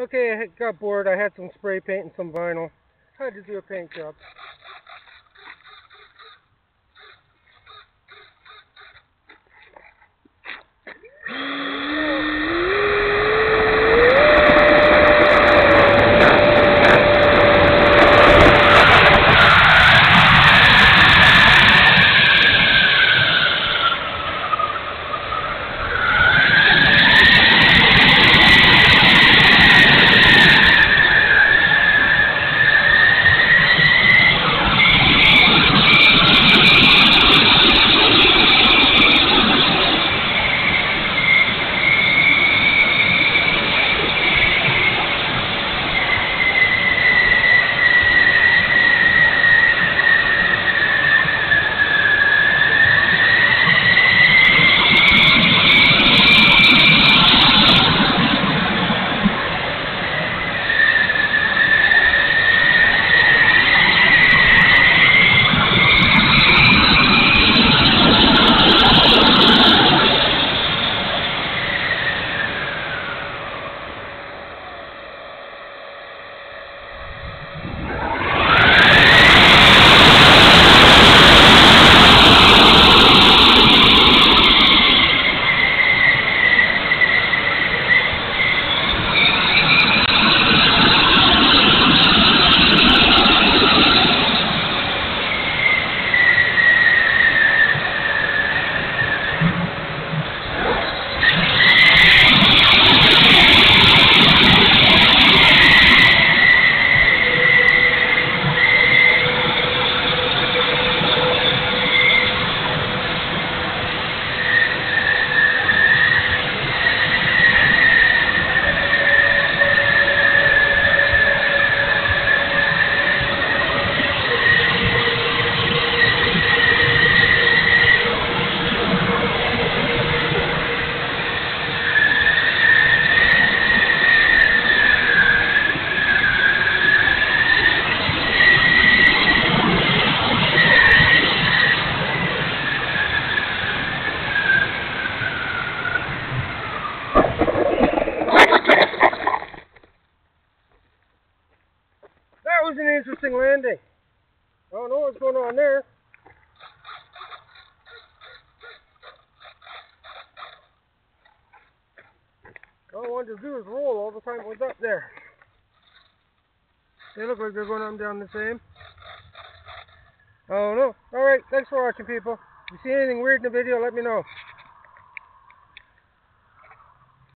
Okay, I got bored. I had some spray paint and some vinyl. Had to do a paint job. Interesting landing. I don't know what's going on there. All I wanted to do is roll all the time it was up there. They look like they're going up and down the same. I don't know. Alright, thanks for watching people. If you see anything weird in the video, let me know.